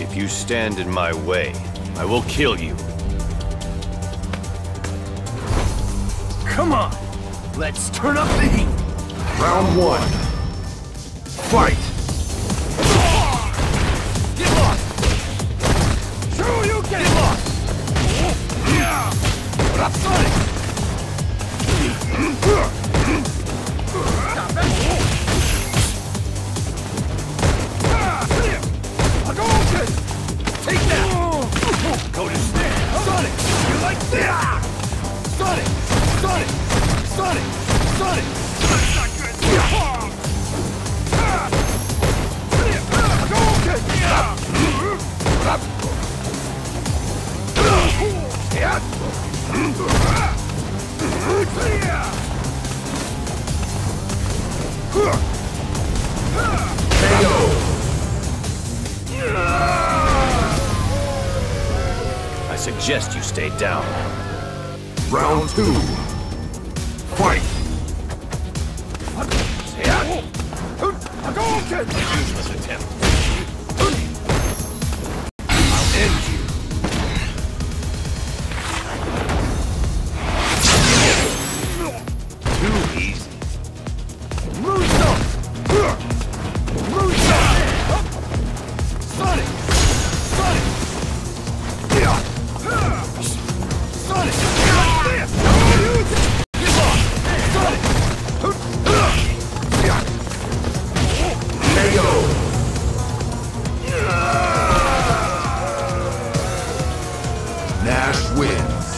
If you stand in my way, I will kill you. Come on! Let's turn up the heat! Round one. Fight! Take that! Go to stand! Sonic! You like that? Sonic! Sonic! Sonic! Sonic! Good! I suggest you stay down. Round two. Fight! Useless attempt. Nash wins.